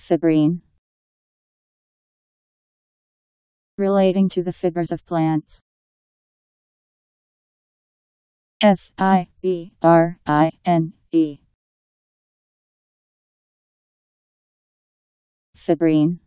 Fibrine. Relating to the fibers of plants. F I B R I N E. Fibrine.